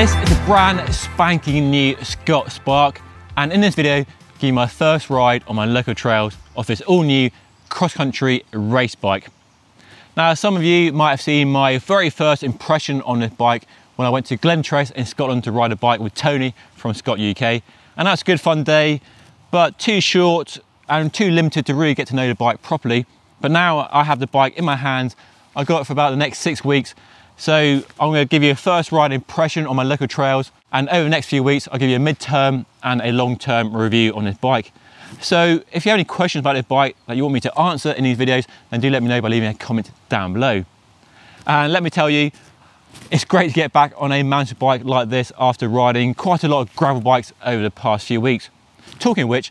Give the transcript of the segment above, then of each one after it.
This is a brand spanking new Scott Spark and in this video give you my first ride on my local trails of this all new cross-country race bike. Now some of you might have seen my very first impression on this bike when I went to Glentress in Scotland to ride a bike with Tony from Scott UK and that's a good fun day but too short and too limited to really get to know the bike properly but now I have the bike in my hands I got it for about the next six weeks so I'm going to give you a first ride impression on my local trails and over the next few weeks I'll give you a mid-term and a long-term review on this bike. So if you have any questions about this bike that you want me to answer in these videos then do let me know by leaving a comment down below. And let me tell you it's great to get back on a mountain bike like this after riding quite a lot of gravel bikes over the past few weeks. Talking which,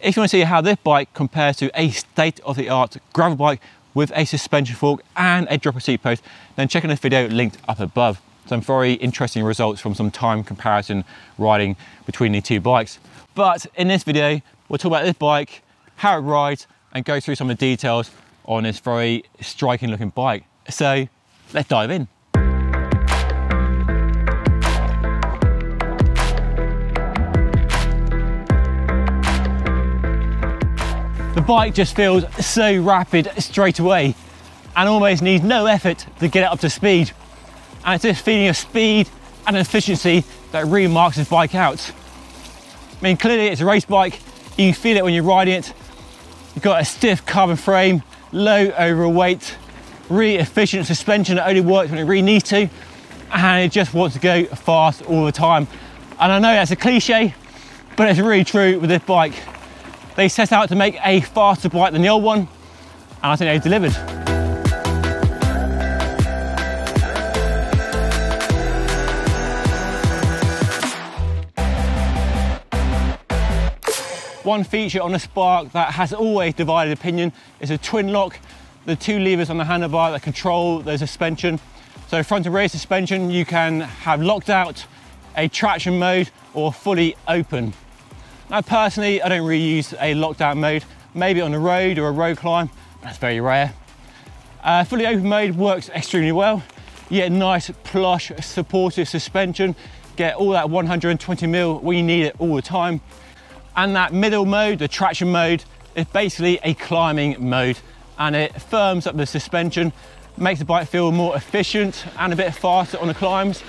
if you want to see how this bike compares to a state-of-the-art gravel bike with a suspension fork and a dropper seat post, then check out this video linked up above. Some very interesting results from some time comparison riding between the two bikes. But in this video, we'll talk about this bike, how it rides, and go through some of the details on this very striking looking bike. So let's dive in. The bike just feels so rapid straight away and almost needs no effort to get it up to speed. And it's this feeling of speed and efficiency that really marks this bike out. I mean, clearly it's a race bike. You can feel it when you're riding it. You've got a stiff carbon frame, low overweight, really efficient suspension that only works when it really needs to. And it just wants to go fast all the time. And I know that's a cliche, but it's really true with this bike. They set out to make a faster bike than the old one, and I think they delivered. One feature on the Spark that has always divided opinion is a TwinLoc, the two levers on the handlebar that control the suspension. So front and rear suspension, you can have locked out, a traction mode, or fully open. Now personally, I don't really use a lockdown mode, maybe on a road or a road climb, that's very rare. Uh, fully open mode works extremely well. You get nice, plush, supportive suspension, get all that 120 mil when you need it all the time. And that middle mode, the traction mode, is basically a climbing mode and it firms up the suspension, makes the bike feel more efficient and a bit faster on the climbs.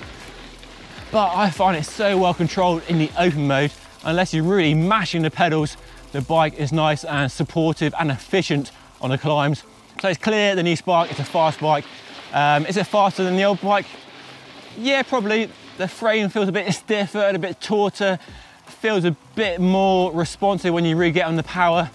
But I find it so well controlled in the open mode unless you're really mashing the pedals, the bike is nice and supportive and efficient on the climbs. So it's clear the new Spark is a fast bike. Um, is it faster than the old bike? Yeah, probably. The frame feels a bit stiffer and a bit tauter, feels a bit more responsive when you really get on the power.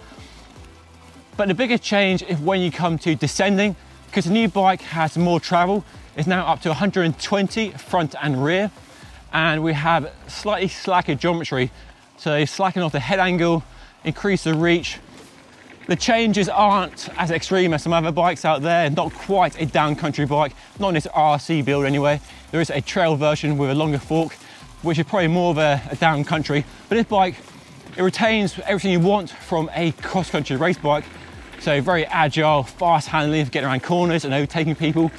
But the biggest change is when you come to descending, because the new bike has more travel. It's now up to 120 front and rear, and we have slightly slacker geometry so slacken off the head angle, increase the reach. The changes aren't as extreme as some other bikes out there, not quite a down country bike, not in this RC build anyway. There is a trail version with a longer fork, which is probably more of a, a down country. But this bike, it retains everything you want from a cross country race bike. So very agile, fast handling for getting around corners and overtaking people,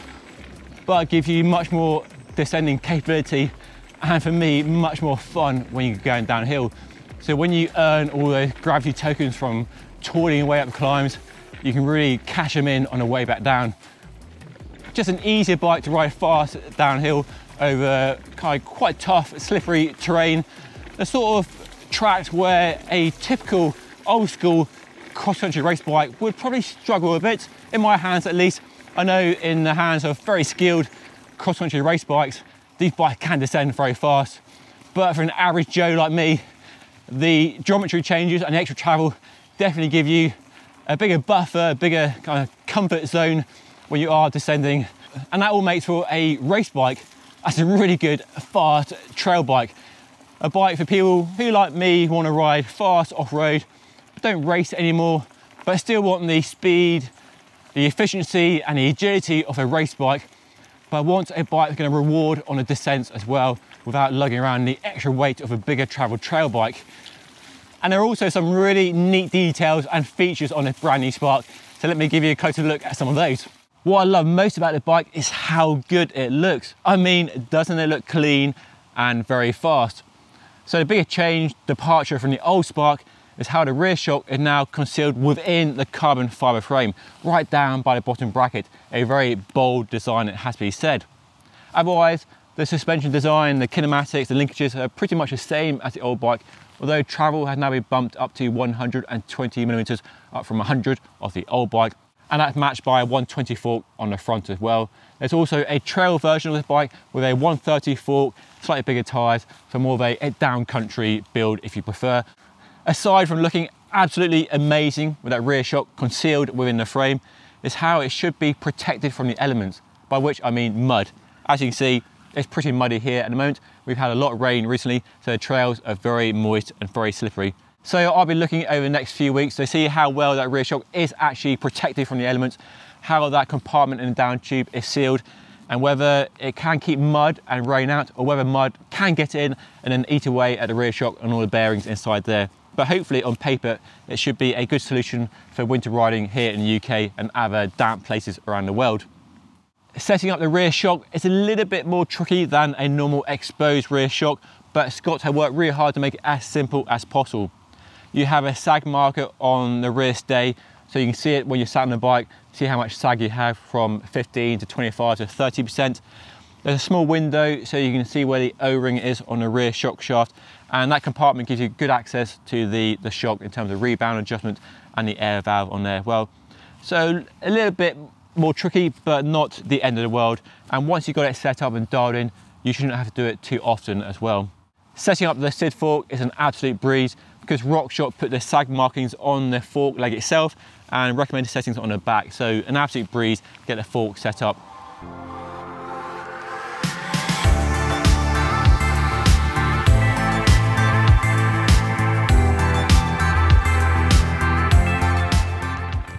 but gives you much more descending capability and for me, much more fun when you're going downhill. So when you earn all those gravity tokens from toiling away up climbs, you can really cash them in on the way back down. Just an easier bike to ride fast downhill over kind of quite tough, slippery terrain. The sort of tracks where a typical old school cross-country race bike would probably struggle a bit, in my hands at least. I know in the hands of very skilled cross-country race bikes, these bikes can descend very fast. But for an average Joe like me, the geometry changes and the extra travel definitely give you a bigger buffer, a bigger kind of comfort zone when you are descending. And that all makes for a race bike that's a really good fast trail bike. A bike for people who like me want to ride fast off-road, don't race anymore, but still want the speed, the efficiency and the agility of a race bike but I want a bike that's going to reward on the descents as well without lugging around the extra weight of a bigger travel trail bike. And there are also some really neat details and features on this brand new Spark. So let me give you a closer look at some of those. What I love most about the bike is how good it looks. I mean, doesn't it look clean and very fast. So the bigger change, departure from the old Spark, is how the rear shock is now concealed within the carbon fibre frame, right down by the bottom bracket. A very bold design, it has to be said. Otherwise, the suspension design, the kinematics, the linkages are pretty much the same as the old bike, although travel has now been bumped up to 120 millimeters, up from 100 of the old bike, and that's matched by a 120 fork on the front as well. There's also a trail version of this bike with a 130 fork, slightly bigger tyres for more of a, a down country build if you prefer. Aside from looking absolutely amazing with that rear shock concealed within the frame, is how it should be protected from the elements, by which I mean mud. As you can see, it's pretty muddy here at the moment. We've had a lot of rain recently, so the trails are very moist and very slippery. So I'll be looking over the next few weeks to see how well that rear shock is actually protected from the elements, how that compartment in the down tube is sealed, and whether it can keep mud and rain out, or whether mud can get in and then eat away at the rear shock and all the bearings inside there. But hopefully on paper, it should be a good solution for winter riding here in the UK and other damp places around the world. Setting up the rear shock is a little bit more tricky than a normal exposed rear shock, but Scott have worked really hard to make it as simple as possible. You have a sag marker on the rear stay, so you can see it when you're sat on the bike, see how much sag you have from 15 to 25 to 30%. There's a small window so you can see where the O-ring is on the rear shock shaft, and that compartment gives you good access to the, the shock in terms of rebound adjustment and the air valve on there as well. So a little bit more tricky, but not the end of the world. And once you've got it set up and dialed in, you shouldn't have to do it too often as well. Setting up the SID fork is an absolute breeze because RockShox put the sag markings on the fork leg itself and recommended settings on the back. So an absolute breeze, get the fork set up.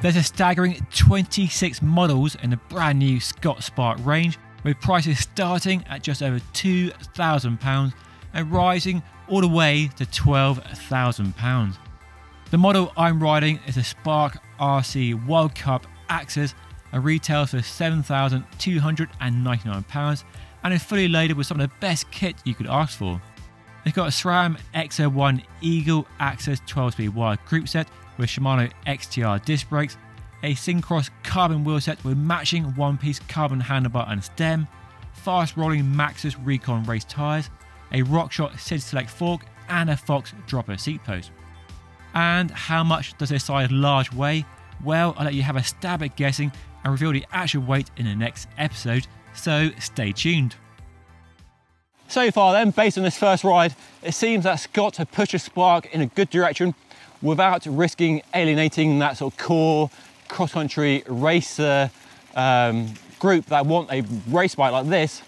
There's a staggering 26 models in the brand new Scott Spark range, with prices starting at just over £2,000 and rising all the way to £12,000. The model I'm riding is a Spark RC World Cup AXS and retails for £7,299 and is fully loaded with some of the best kit you could ask for. It's got a SRAM XO1 Eagle AXS 12 speed wired group set with Shimano XTR disc brakes, a Syncross carbon wheel set with matching one piece carbon handlebar and stem, fast rolling Maxxis Recon race tyres, a RockShox SID Select fork, and a Fox dropper seat post. And how much does this size large weigh? Well, I'll let you have a stab at guessing and reveal the actual weight in the next episode, so stay tuned. So far then, based on this first ride, it seems that Scott had pushed a spark in a good direction without risking alienating that sort of core cross-country racer um, group that want a race bike like this,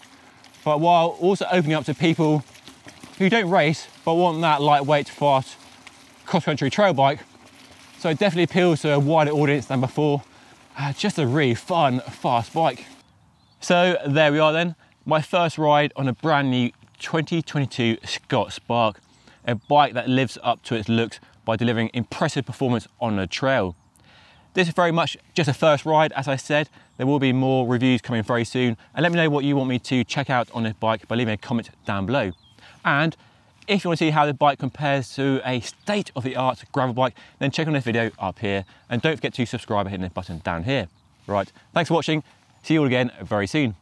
but while also opening up to people who don't race but want that lightweight, fast cross-country trail bike. So it definitely appeals to a wider audience than before. Uh, just a really fun, fast bike. So there we are then, my first ride on a brand new 2022 Scott Spark, a bike that lives up to its looks by delivering impressive performance on the trail. This is very much just a first ride, as I said. There will be more reviews coming very soon. And let me know what you want me to check out on this bike by leaving a comment down below. And if you want to see how the bike compares to a state-of-the-art gravel bike, then check on this video up here. And don't forget to subscribe by hitting the button down here. Right, thanks for watching. See you all again very soon.